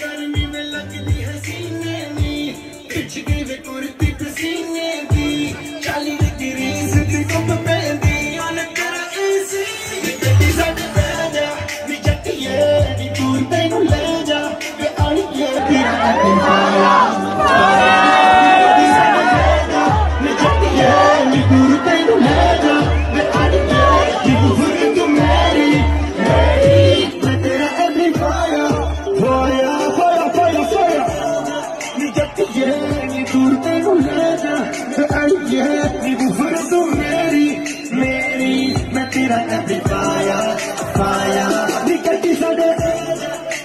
गर्मी में लगती हसीने ते आईए नी गुफर तू मेरी मेरी मैं तेरा every fire, fire. नी गड्डी साडे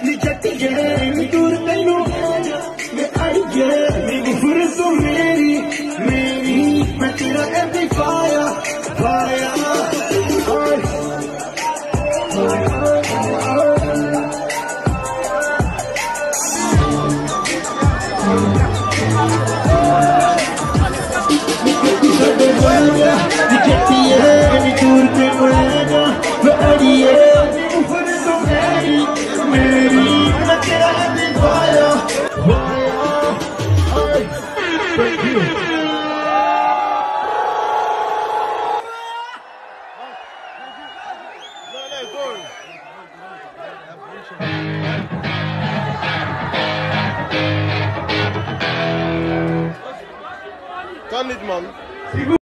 नी जट्टिए नी दूर तैनू ते आईए नी गुफर तू मेरी मेरी मैं तेरा every fire, fire. Fire. Kan niet, man.